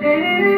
Hey.